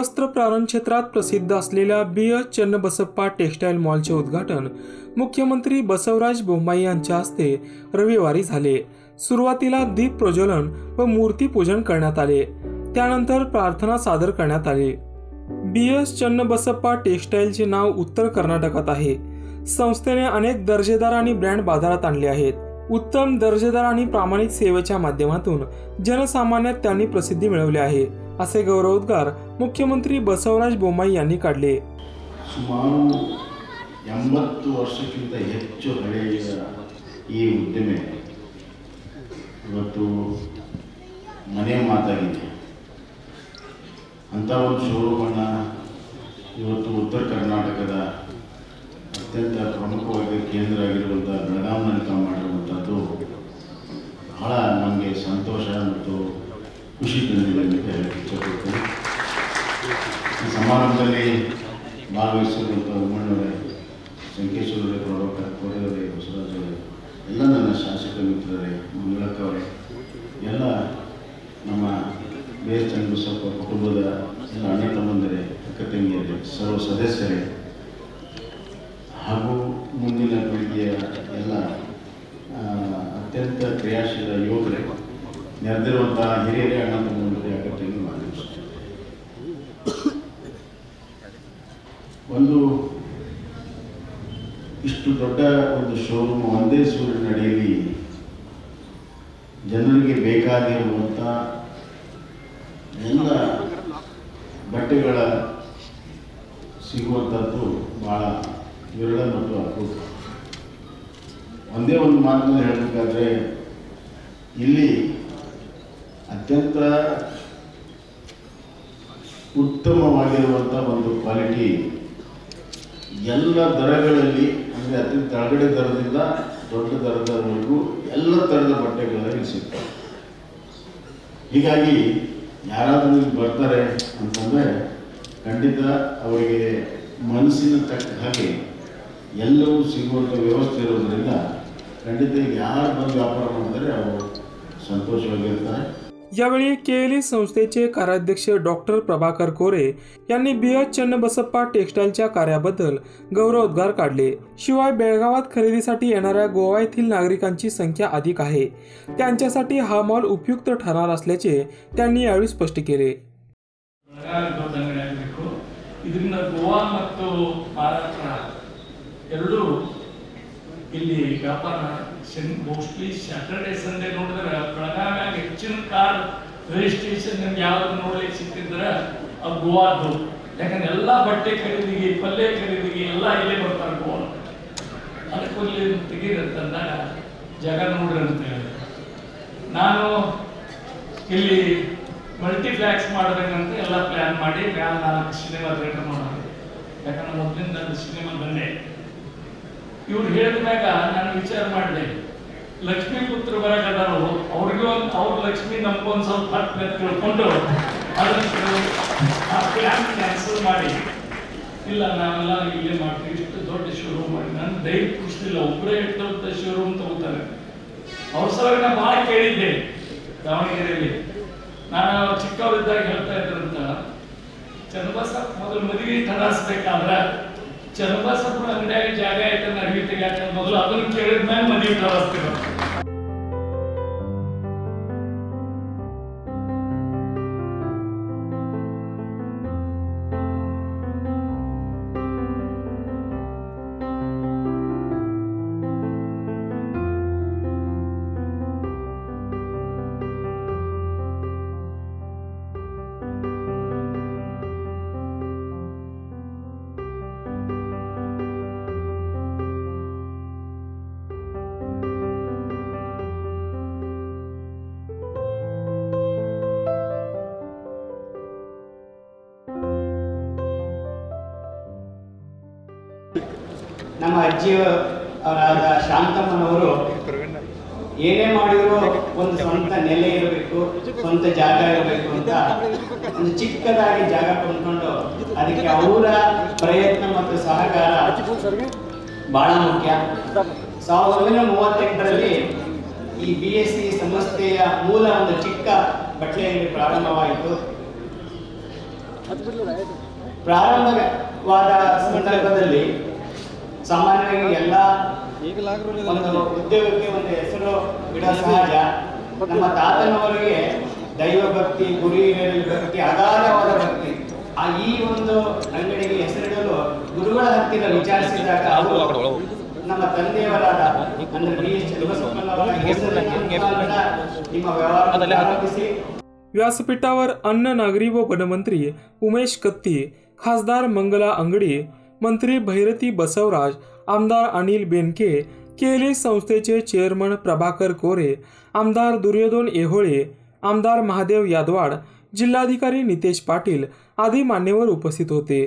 वस्त्र प्रारण क्षेत्रात प्रसिद्ध असलेल्या बी एस चन्नबसप्पा टेक्स्टाईल मॉलचे उद्घाटन मुख्यमंत्री बसवराज बोम्माई यांच्या हस्ते रविवारी झाले. सुरुवातीला दीप प्रज्वलन व मूर्तीपूजन करण्यात आले. त्यानंतर प्रार्थना सादर करण्यात आली. बी एस चन्नबसप्पा टेक्स्टाईलचे नाव उत्तर कर्नाटकात आहे. संस्थेने अनेक दर्जेदार आणि ब्रँड बाजारात आणले आहेत. उत्तम दर्जेदार आणि प्रामाणिक सेवेच्या माध्यमातून जनसामान्यात त्यांनी प्रसिद्धी मिळवली आहे असे गौरवोद्गार मुख्यमंत्री बसवराज बोमाई यांनी काढले. ಎಂಬತ್ತು ವರ್ಷಕ್ಕಿಂತ ಹೆಚ್ಚು ಹಳೆಯ ಈ ಉದ್ದಿಮೆ ಇವತ್ತು ಮನೆ ಮಾತಾಗಿದೆ. ಅಂಥ ಒಂದು ಶೋರೂಮನ್ನು ಇವತ್ತು ಉತ್ತರ ಕರ್ನಾಟಕದ ಅತ್ಯಂತ ಪ್ರಮುಖವಾಗಿ ಕೇಂದ್ರ ಆಗಿರುವ ಖುಷಿ ತಂದಿದೆ ಅಂತ ಹೇಳಕ್ಕೆ ಇಷ್ಟಪಡ್ತೇನೆ ಈ ಸಮಾರಂಭದಲ್ಲಿ ಭಾಗವಹಿಸಿರುವಂಥ ಉಮ್ಮಣ್ಣವರೇ ಸಂಕೇಶ್ವರವರೇ ಪ್ರಭಾಕರ್, ಕೋರೆಯವರೇ, ಬಸವರಾಜ್ ಅವರೇ, ಎಲ್ಲ ನನ್ನ ಶಾಸಕ ಮಿತ್ರರೇ ಮಂಗಳಕ್ಕವರೇ ಎಲ್ಲ ನಮ್ಮ ಬೇರೆ ಚಂದ್ರಬಸಪ್ಪ ಕುಟುಂಬದ ಎಲ್ಲ ಅಣ್ಣ ತಮ್ಮಂದಿರೇ, ಅಕ್ಕ ತಂಗಿಯರೇ, ಸರ್ವ ಸದಸ್ಯರೇ, ಹಾಗೂ ಮುಂದಿನ ಪೀಳಿಗೆಯ ಎಲ್ಲ ಅತ್ಯಂತ ಕ್ರಿಯಾಶೀಲ ಯುವಕರೇ ನೆರೆದಿರುವಂತಹ ಹಿರಿಯರೇ ಅಣ್ಣ ತಮ್ಮಂದಿರೇ ಅಗತ್ಯವನ್ನು ಮಾಡಿ ಒಂದು ಇಷ್ಟು ದೊಡ್ಡ ಒಂದು ಶೋರೂಮ್ ಒಂದೇ ಸೂರಿನಡಿಯಲ್ಲಿ ಜನರಿಗೆ ಬೇಕಾಗಿರುವಂಥ ಎಲ್ಲ ಬಟ್ಟೆಗಳ ಸಿಗುವಂಥದ್ದು ಭಾಳ ವಿರಳ ಮತ್ತು ಅಪರೂಪ ಒಂದೇ ಒಂದು ಮಾತನ್ನು ಹೇಳಬೇಕಾದ್ರೆ, ಇಲ್ಲಿ ಅತ್ಯಂತ ಉತ್ತಮವಾಗಿರುವಂಥ ಒಂದು ಕ್ವಾಲಿಟಿ ಎಲ್ಲ ದರಗಳಲ್ಲಿ, ಅಂದರೆ ಅತಿ ತಳಗಡೆ ದರದಿಂದ ದೊಡ್ಡ ದರದವರೆಗೂ ಎಲ್ಲ ಥರದ ಬಟ್ಟೆಗಳಲ್ಲಿ ಸಿಗ್ತವೆ. ಹೀಗಾಗಿ ಯಾರಾದರೂ ಇಲ್ಲಿ ಬರ್ತಾರೆ ಅಂತಂದರೆ ಖಂಡಿತ ಅವರಿಗೆ ಮನಸ್ಸಿನ ತಕ್ಕ ಹಾಗೆ ಎಲ್ಲವೂ ಸಿಗುವಂಥ ವ್ಯವಸ್ಥೆ ಇರೋದ್ರಿಂದ ಖಂಡಿತ ಯಾರು ಬಂದು ವ್ಯಾಪಾರ ಮಾಡಿದರೆ ಅವರು ಸಂತೋಷವಾಗಿರ್ತಾರೆ. यावेळी केएलई संस्थेचे कार्याध्यक्ष डॉक्टर प्रभाकर कोरे यांनी बी एस चन्नबसप्पा टेक्स्टाईलच्या कार्याबद्दल गौरवोद्गार काढले शिवाय बेळगावात खरेदीसाठी येणाऱ्या गोवा येथील नागरिकांची संख्या अधिक आहे त्यांच्यासाठी हा मॉल उपयुक्त ठरणार असल्याचे त्यांनी यावेळी स्पष्ट केले ಬೆಳಗಾವಿ ದೊಡ್ಡ ಅಂಗಡಿ ಆಗಬೇಕು ಇದರಿಂದ ಗೋವಾ ಮತ್ತು ಮಹಾರಾಷ್ಟ್ರ ಎರಡೂ ಇಲ್ಲಿ ವ್ಯಾಪಾರ ಮೋಸ್ಟ್ಲಿ ಸ್ಯಾಟರ್ಡೆ ಸಂಡೇ ನೋಡಿದ್ರೆ ಹೆಚ್ಚಿನ ಕಾರ್ ರಿಜಿಸ್ಟ್ರೇಷನ್ ನಿಮ್ಗೆ ಯಾವ್ದು ನೋಡ್ಲಿಕ್ಕೆ ಸಿಕ್ಕಿದ್ರೆ ಅದು ಗೋವಾದ್ದು. ಯಾಕಂದ್ರೆ ಎಲ್ಲ ಬಟ್ಟೆ ಖರೀದಿಗೆ, ಪಲ್ಯ ಖರೀದಿಗೆ ಎಲ್ಲ ಇಲ್ಲೇ ಬರ್ತಾರೆ ಗೋವಾ. ಅದಕ್ಕೆ ಇಲ್ಲಿ ತೆಗೀರಂತಂದಾಗ ಜಾಗ ನೋಡ್ರಿ ಅಂತ ಹೇಳಿ. ನಾನು ಇಲ್ಲಿ ಮಲ್ಟಿಪ್ಲ್ಯಾಕ್ಸ್ ಮಾಡಬೇಕಂತ ಎಲ್ಲ ಪ್ಲ್ಯಾನ್ ಮಾಡಿ, ಮ್ಯಾಲ ನಾಲ್ಕು ಸಿನಿಮಾ ಥಿಯೇಟರ್ ಮಾಡೋದು. ಯಾಕಂದ್ರೆ ಮೊದಲಿಂದ ಸಿನಿಮಾ ಬಂದೆ. ಇವ್ರು ಹೇಳಿದ ಮ್ಯಾಗ ನಾನು ವಿಚಾರ ಮಾಡಿದೆ. ಲಕ್ಷ್ಮೀ ಪುತ್ರ ಬರಕದಾರು ಅವ್ರಿಗೂ ಒಂದು ಅವ್ರ ಲಕ್ಷ್ಮಿ ನಮ್ಗೊಂದು ಸ್ವಲ್ಪ ಹತ್ತು ತಿಳ್ಕೊಂಡು ಅದನ್ನು ಆ ಪ್ಲ್ಯಾನ್ ಕ್ಯಾನ್ಸಲ್ ಮಾಡಿ. ಇಲ್ಲ, ನಾವೆಲ್ಲ ಇಲ್ಲೇ ಮಾಡ್ತೀವಿ. ಇಷ್ಟು ದೊಡ್ಡ ಶೋರೂಮ್ ಮಾಡಿ ನಾನು ದೈವ ಪುರುಷರಿಲ್ಲ ಒಬ್ಬರೇ ಇಟ್ಟಂತ ಶೋರೂಮ್ ತಗೋತಾರೆ. ಅವ್ರ ಸಲುವಾಗಿ ನಾನು ಭಾಳ ಕೇಳಿದ್ದೆ ದಾವಣಗೆರೆಯಲ್ಲಿ. ನಾನು ಚಿಕ್ಕವರಿದ್ದಾಗ ಹೇಳ್ತಾ ಇದ್ರಂತ, ಚನ್ನಬಸಪ್ಪ ಮೊದಲು ಮದುವೆ ತರಾಸ್ಬೇಕಾದ್ರೆ ಚನ್ನಬಸಪ್ಪನ ಅಂಗಡಿಯಾಗ ಜಾಗ ಐತೆ ಅರಿವಿ ತೆಗಿಯಾಕ ಮೊದಲು ಅದನ್ನು ಕೇಳಿದ್ಮೇಲೆ ಮದುವೆ ತರಾಸ್ತೀವಿ ನಮ್ಮ ಅಜ್ಜಿಯವರಾದ ಶಾಂತಮ್ಮನವರು ಏನೇ ಮಾಡಿದ್ರು ಒಂದು ಸ್ವಂತ ನೆಲೆ ಇರಬೇಕು, ಸ್ವಂತ ಜಾಗ ಇರಬೇಕು ಅಂತ ಒಂದು ಚಿಕ್ಕದಾಗಿ ಜಾಗ ಕೊಂಡ್ಕೊಂಡು ಅದಕ್ಕೆ ಅವರ ಪ್ರಯತ್ನ ಮತ್ತು ಸಹಕಾರ ಬಹಳ ಮುಖ್ಯ. ಸಾವಿರದ ಒಂಬೈನೂರ ಮೂವತ್ತೆಂಟರಲ್ಲಿ ಈ ಬಿ ಎಸ್ ಸಿ ಸಂಸ್ಥೆಯ ಮೂಲ ಒಂದು ಚಿಕ್ಕ ಬಟ್ಟೆಯಲ್ಲಿ ಪ್ರಾರಂಭವಾಯಿತು. ಪ್ರಾರಂಭವಾದ ಸಂದರ್ಭದಲ್ಲಿ ಸಾಮಾನ್ಯವಾಗಿ ಎಲ್ಲ ಒಂದು ಉದ್ಯೋಗಕ್ಕೆ ಒಂದು ಹೆಸರು ಬಿಡೋ ಸಹಜ ನಮ್ಮ ತಾತನವರಿಗೆ ದೈವ ಭಕ್ತಿ ಗುರಿ ಭಕ್ತಿ ಅಗಾಧವಾದ ಭಕ್ತಿ ಆ ಈ ಒಂದು ಅಂಗಡಿಗೆ ಹೆಸರಿಡಲು ಗುರುಗಳ ಹತ್ತಿರ ವಿಚಾರಿಸಿದಾಗ ಅವರು ನಮ್ಮ ತಂದೆಯವರಾದ ಅಂದ್ರೆ ಬಿ ಎಸ್ ಚನ್ನಬಸಪ್ಪನವರ ಹೆಸರಿನ ಮುಖಾಂತರ ನಿಮ್ಮ ವ್ಯವಹಾರ ಪ್ರಾರಂಭಿಸಿ व्यासपीठावर अन्न नागरी व वनमंत्री उमेश कत्ती खासदार मंगला अंगडी मंत्री भैरती बसवराज आमदार अनिल बेनके केले संस्थेचे चेअरमन प्रभाकर कोरे आमदार दुर्योधन येहोळे आमदार महादेव यादवाड जिल्हाधिकारी नितेश पाटील आदी मान्यवर उपस्थित होते.